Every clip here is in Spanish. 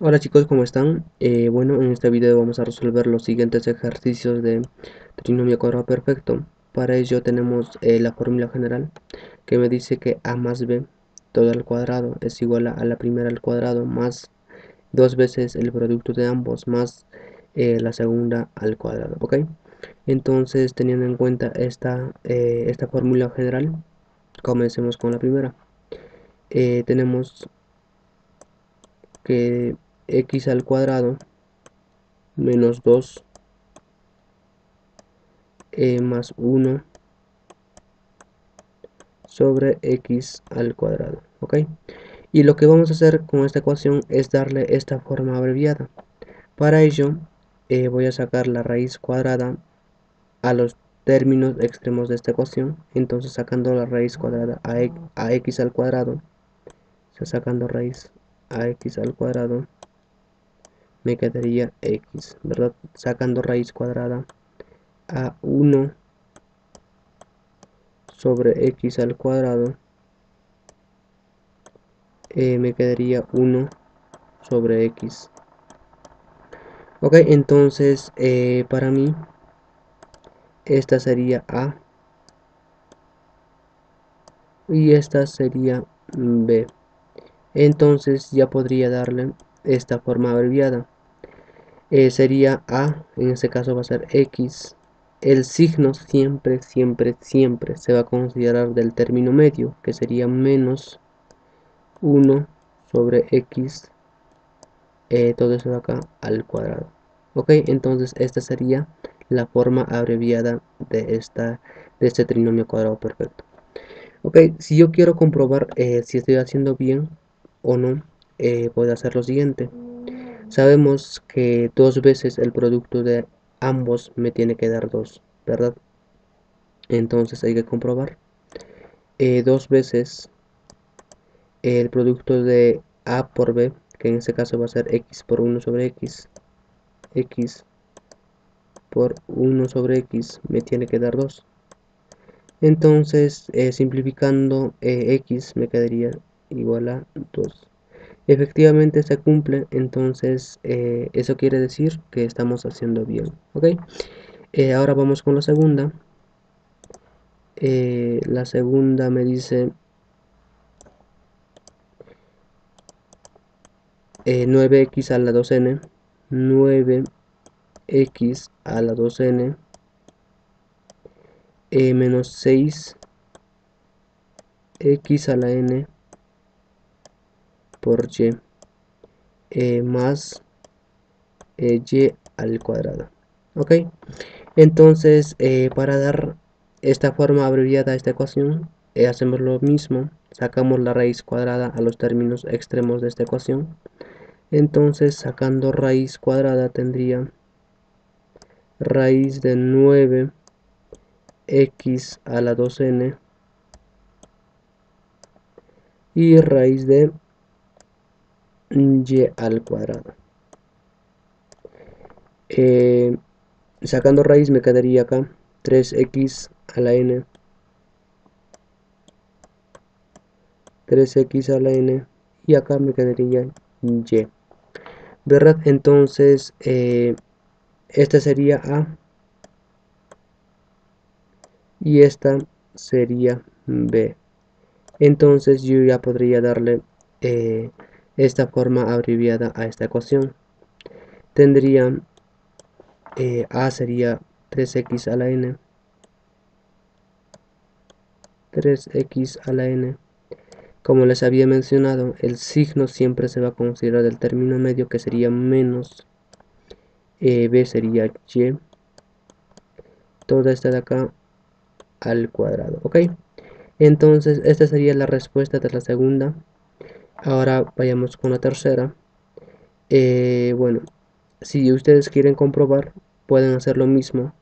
Hola chicos, ¿cómo están? Eh, bueno, en este video vamos a resolver los siguientes ejercicios de trinomio cuadrado perfecto. Para ello tenemos eh, la fórmula general que me dice que a más b todo al cuadrado es igual a, la primera al cuadrado más dos veces el producto de ambos más eh, la segunda al cuadrado, ¿ok? Entonces, teniendo en cuenta esta, esta fórmula general, comencemos con la primera. tenemos que x al cuadrado menos 2 e más 1 sobre x al cuadrado ok y lo que vamos a hacer con esta ecuación es darle esta forma abreviada. Para ello eh, voy a sacar la raíz cuadrada a los términos extremos de esta ecuación. Entonces sacando la raíz cuadrada a, a x al cuadrado sacando raíz a x al cuadrado me quedaría x, ¿verdad? Sacando raíz cuadrada a 1 sobre x al cuadrado eh, me quedaría 1 sobre x. Ok entonces eh, para mí esta sería a. Y esta sería b. Entonces ya podría darle esta forma abreviada eh, sería A, en este caso va a ser X. El signo siempre, siempre, siempre se va a considerar del término medio, que sería menos 1 sobre X, eh, todo eso de acá al cuadrado. Ok, entonces esta sería la forma abreviada de, esta, de este trinomio cuadrado perfecto. Ok, si yo quiero comprobar eh, si estoy haciendo bien o no, puedo hacer lo siguiente. Sabemos que dos veces el producto de ambos me tiene que dar 2, ¿verdad? Entonces hay que comprobar. Eh, dos veces el producto de A por B, que en este caso va a ser X por 1 sobre X, X por 1 sobre X me tiene que dar 2. Entonces, eh, simplificando eh, X me quedaría igual a 2 efectivamente se cumple entonces eh, eso quiere decir que estamos haciendo bien ok eh, ahora vamos con la segunda. Eh, la segunda me dice 9x a la 2n 9x a la 2n menos 6 x a la n por y eh, más eh, y al cuadrado. Ok. Entonces eh, para dar esta forma abreviada a esta ecuación hacemos lo mismo. Sacamos la raíz cuadrada a los términos extremos de esta ecuación. Entonces sacando raíz cuadrada tendría raíz de 9 x a la 2n y raíz de y al cuadrado. Eh, sacando raíz me quedaría acá. 3x a la n. 3x a la n. Y acá me quedaría y verdad entonces eh, esta sería a. Y esta sería b. Entonces yo ya podría darle eh, esta forma abreviada a esta ecuación. Tendría eh, A sería 3x a la n. 3x a la n. Como les había mencionado el signo siempre se va a considerar del término medio que sería menos eh, b sería y. Toda esta de acá al cuadrado ok entonces esta sería la respuesta de la segunda ahora vayamos con la tercera. Eh, bueno si ustedes quieren comprobar pueden hacer lo mismo.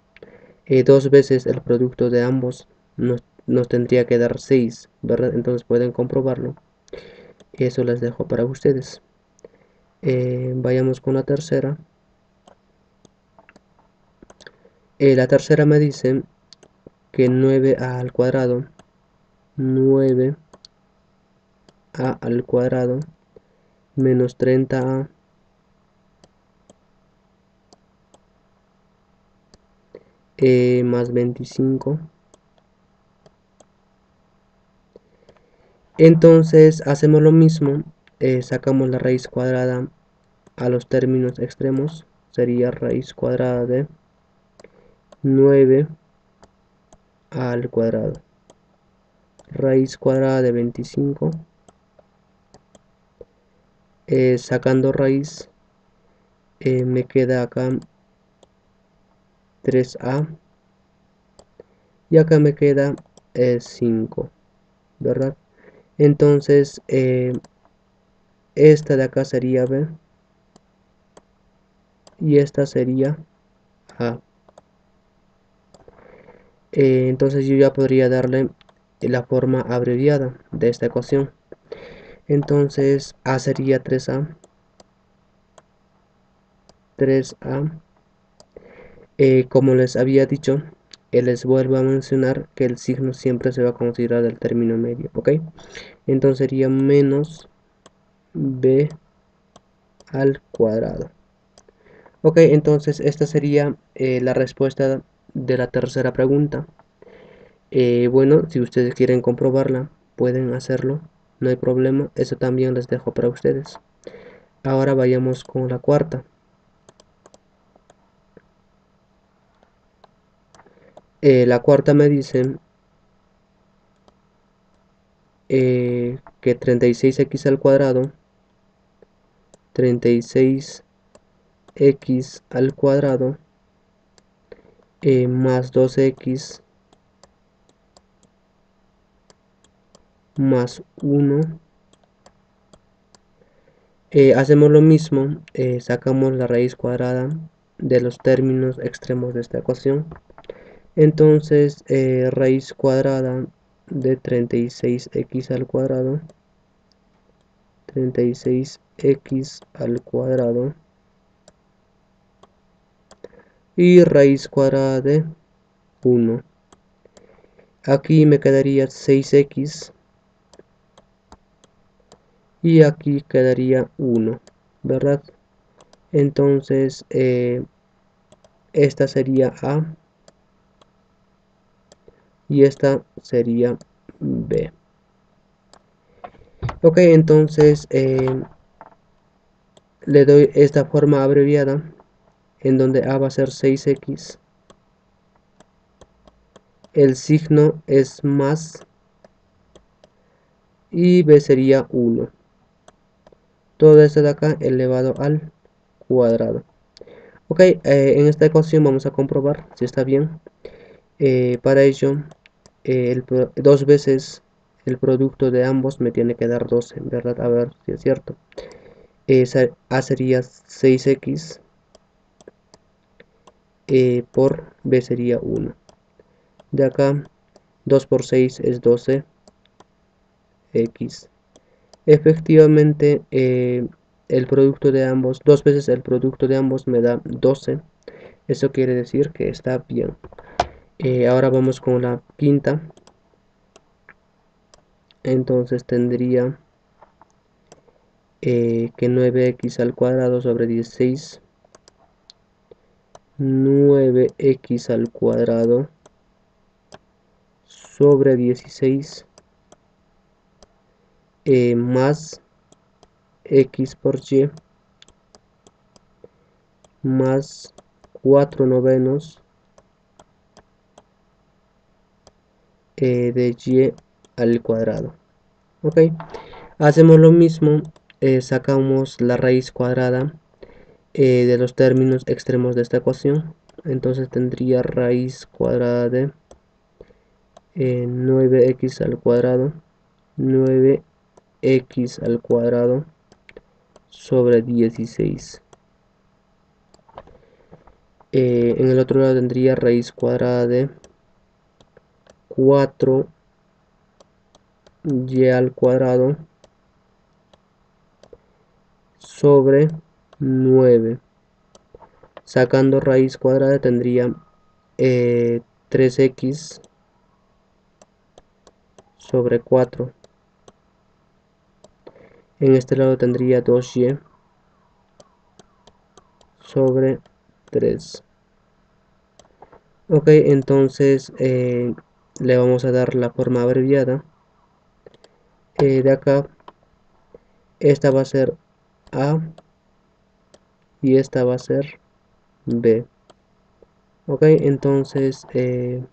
Eh, dos veces el producto de ambos nos, tendría que dar 6 verdad entonces pueden comprobarlo. Eso les dejo para ustedes. Eh, vayamos con la tercera. La tercera me dice que 9a al cuadrado 9 a al cuadrado menos 30a eh, más 25 entonces hacemos lo mismo eh, sacamos la raíz cuadrada a los términos extremos sería raíz cuadrada de 9 al cuadrado. Raíz cuadrada de 25 eh, sacando raíz eh, me queda acá 3a y acá me queda 5 eh, verdad entonces esta de acá sería b. Y esta sería a. Entonces yo ya podría darle la forma abreviada de esta ecuación entonces A sería 3A 3A eh, como les había dicho eh, les vuelvo a mencionar que el signo siempre se va a considerar del término medio ok entonces sería menos B al cuadrado. Ok entonces esta sería eh, la respuesta de la tercera pregunta. Bueno, si ustedes quieren comprobarla, pueden hacerlo, no hay problema, eso también les dejo para ustedes. Ahora vayamos con la cuarta. Eh, la cuarta me dice eh, que 36x al cuadrado 36x al cuadrado más 2x más 1 eh, hacemos lo mismo eh, sacamos la raíz cuadrada de los términos extremos de esta ecuación. Entonces eh, raíz cuadrada de 36x al cuadrado 36x al cuadrado y raíz cuadrada de 1 aquí me quedaría 6x y aquí quedaría 1 verdad entonces eh, esta sería A y esta sería B. Ok entonces eh, le doy esta forma abreviada en donde A va a ser 6X el signo es más y B sería 1 todo esto de acá elevado al cuadrado. Ok eh, en esta ecuación vamos a comprobar si está bien. Eh, para ello eh, dos veces el producto de ambos me tiene que dar 12 verdad. A ver si es cierto. A sería 6x por b sería 1 de acá 2 por 6 es 12 x efectivamente eh, el producto de ambos dos veces el producto de ambos me da 12 eso quiere decir que está bien. Eh, ahora vamos con la quinta. Entonces tendría eh, que 9x al cuadrado sobre 16 9x al cuadrado sobre 16 eh, más x por y más 4 novenos eh, de y al cuadrado. Ok hacemos lo mismo eh, sacamos la raíz cuadrada de los términos extremos de esta ecuación. Entonces tendría raíz cuadrada de 9x al cuadrado 9 x al cuadrado sobre 16 eh, en el otro lado tendría raíz cuadrada de 4 y al cuadrado sobre 9 sacando raíz cuadrada tendría 3x eh, sobre 4 en este lado tendría 2y sobre 3 ok entonces eh, le vamos a dar la forma abreviada. Eh, de acá esta va a ser A y esta va a ser B. Ok entonces eh,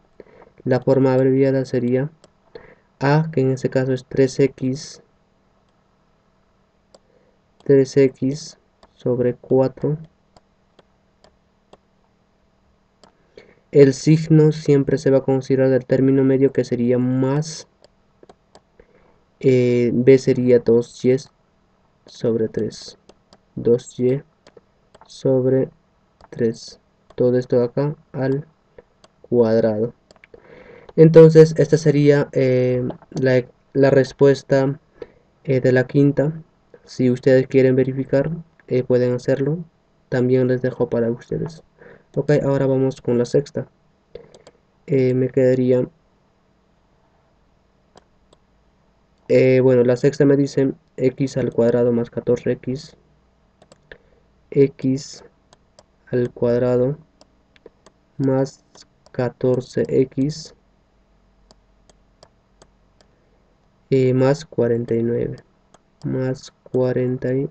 la forma abreviada sería A que en este caso es 3X 3X sobre 4 el signo siempre se va a considerar del término medio que sería más eh, B sería 2y sobre 3 2y sobre 3 todo esto acá al cuadrado. Entonces esta sería eh, la, respuesta eh, de la quinta si ustedes quieren verificar pueden hacerlo. También les dejo para ustedes. Ok ahora vamos con la sexta. Me quedaría Eh, bueno, la sexta me dice x al cuadrado más 14x x al cuadrado más 14x eh, más 49 más 49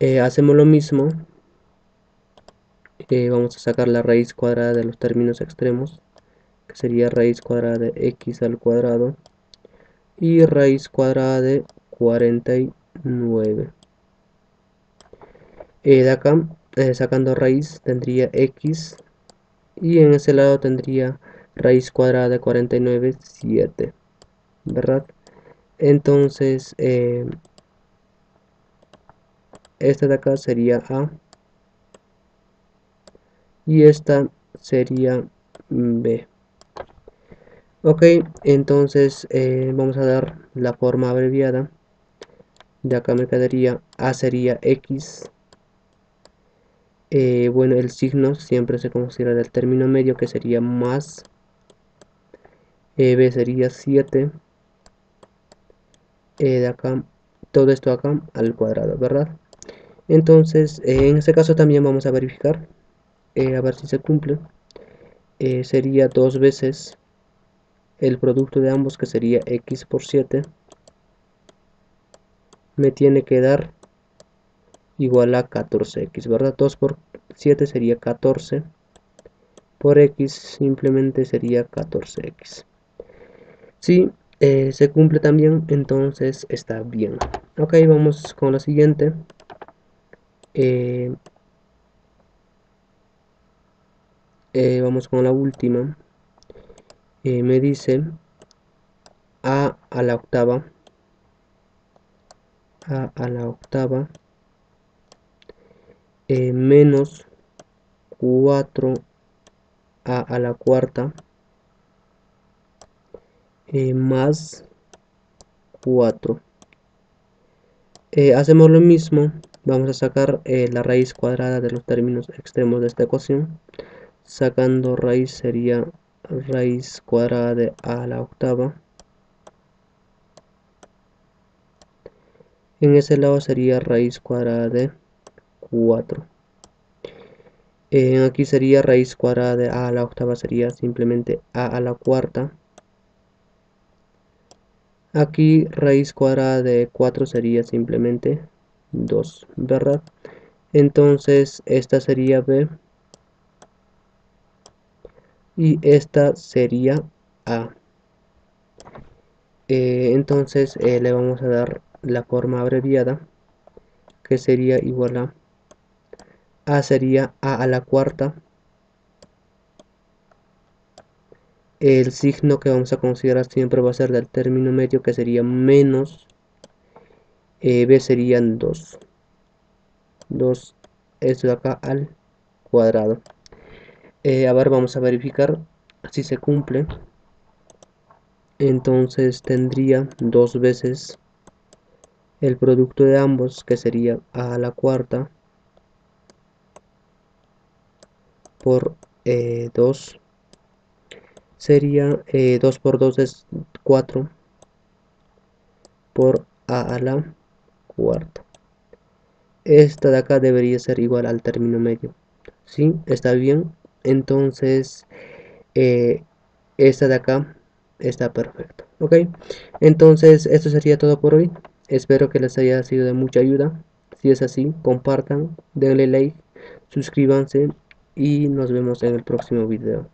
eh, hacemos lo mismo. Vamos a sacar la raíz cuadrada de los términos extremos sería raíz cuadrada de x al cuadrado y raíz cuadrada de 49 eh, de acá eh, sacando raíz tendría x y en ese lado tendría raíz cuadrada de 49 7 verdad entonces eh, esta de acá sería a. Y esta sería b. Ok entonces eh, vamos a dar la forma abreviada. De acá me quedaría a sería x. Eh, bueno el signo siempre se considera del término medio que sería más. B sería 7 de acá todo esto acá al cuadrado verdad entonces en este caso también vamos a verificar a ver si se cumple. Sería dos veces el producto de ambos que sería x por 7 me tiene que dar igual a 14x verdad 2 por 7 sería 14 por x simplemente sería 14x si eh, se cumple también entonces está bien. Ok vamos con la siguiente. Eh, eh, vamos con la última. Me dice a a la octava. A a la octava. Menos 4 a a la cuarta eh, más 4 hacemos lo mismo. Vamos a sacar la raíz cuadrada de los términos extremos de esta ecuación. Sacando raíz sería raíz cuadrada de a a la octava. En ese lado sería raíz cuadrada de 4 aquí sería raíz cuadrada de a a la octava sería simplemente a a la cuarta aquí raíz cuadrada de 4 sería simplemente 2 verdad entonces esta sería b. Y esta sería A. Eh, entonces eh, le vamos a dar la forma abreviada que sería igual a A sería A a la cuarta el signo que vamos a considerar siempre va a ser del término medio que sería menos eh, B serían 2 2 esto de acá al cuadrado. Eh, a ver vamos a verificar si se cumple. Entonces tendría dos veces el producto de ambos que sería a la cuarta por 2 eh, sería 2 eh, por 2 es 4 por a a la cuarta esta de acá debería ser igual al término medio ¿sí? Está bien. Entonces, eh, esta de acá está perfecto. ¿Ok? Entonces, esto sería todo por hoy. Espero que les haya sido de mucha ayuda. Si es así, compartan, denle like, suscríbanse y nos vemos en el próximo video.